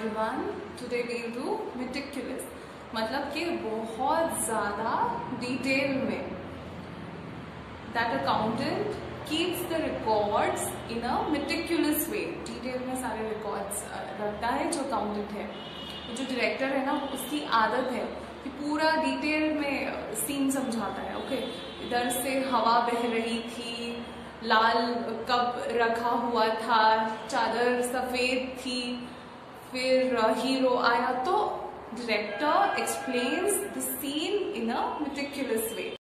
Everyone today we do meticulous मतलब कि बहुत ज़्यादा डिटेल में। That accountant keeps the records in a meticulous way detail में सारे रिकॉर्ड्स रखता है जो अकाउंटेंट है। जो डायरेक्टर है ना उसकी आदत है कि पूरा डिटेल में सीन समझाता है ओके इधर से हवा बह रही थी, लाल कप रखा हुआ था, चादर सफ़ेद थी फिर हीरो आया तो director explains the scene in a meticulous way